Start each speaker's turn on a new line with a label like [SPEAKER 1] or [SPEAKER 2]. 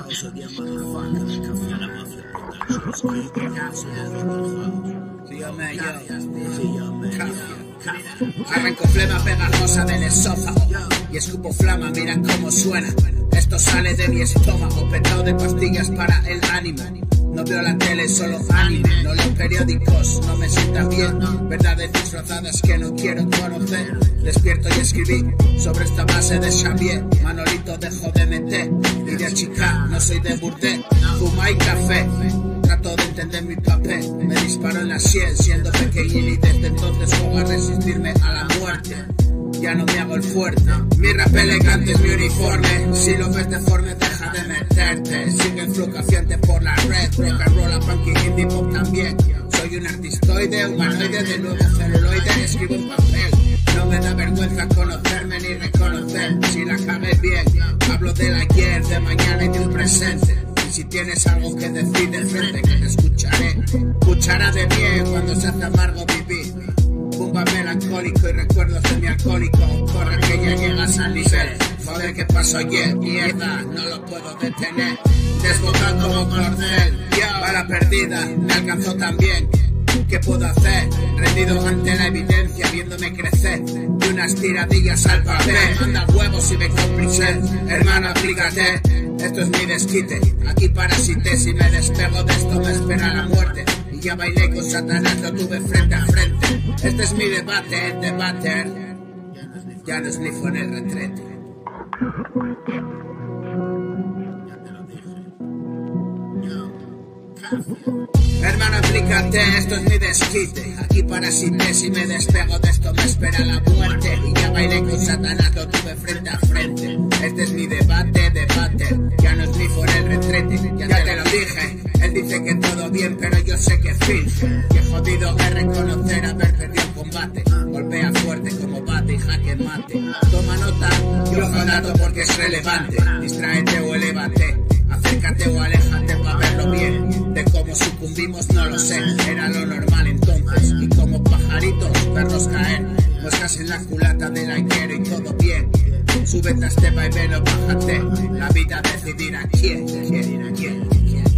[SPEAKER 1] house of their yo. Arranco flema pegajosa del esófago y escupo flama, mira cómo suena. Esto sale de mi estómago, petado de pastillas para el ánimo. No veo la tele, solo anime, no leo periódicos, no me sientan bien. Verdades disfrazadas que no quiero conocer. Despierto y escribí sobre esta base de Xavier. Manolito dejo de meter y de chica, no soy de burdel. Fuma y café, trato de entender mi papel. Me disparo en la sien siendo pequeñín y desde entonces juego a resistirme a la muerte. Ya no me hago el fuerte. Mi rap elegante es mi uniforme. Si lo ves deforme, deja de meterte. Sigue el fluctuaciente por la red. Rock and roll, funky, indie pop también. Soy un artistoide, humanoide, de nuevo celuloide. Escribo en papel. No me da vergüenza conocerme ni reconocer. Si la cagué bien, hablo del ayer, de mañana y del presente. Y si tienes algo que decir de frente, que te escucharé. Cuchara de miel cuando se hace amargo vivir. Pumba melancólico y recuerdos de mi alcohólico. Corre que ya llegas al nivel. Joder, ¿qué pasó ayer? Mierda, no lo puedo detener. Desbocado como cordel. Bala perdida, me alcanzó también. ¿Qué puedo hacer? Rendido ante la evidencia, viéndome crecer. De unas tiradillas al papel. Manda huevos y me cómplice. Hermano, aplícate. Esto es mi desquite. Aquí parasité. Si me despego de esto, me espera la muerte. Y ya bailé con Satanás, lo tuve frente a frente. Este es mi debate, el debate. Ya no es ni fue en el retrete. Hermano, esto es mi desquite. Aquí parasité, si me despego de esto me espera la muerte. Y ya bailé con Satanás, lo tuve frente a frente. Este es mi debate, debate. Ya no es ni por el retrete, ya, te lo dije. Él dice que todo bien, pero yo sé que finge. Que jodido es reconocer haber perdido el combate. Golpea fuerte como bate y jaque mate. Toma nota, yo dato porque es relevante. Distráete o elévate acércate o aléjate para verlo bien. De cómo sucumbimos no lo sé, era lo normal entonces. Y como pajaritos, vernos caer, muestras en la culata del arquero y todo bien. Súbete a este vaivén o bájate, la vida decidirá quién, decidir a quién. quién.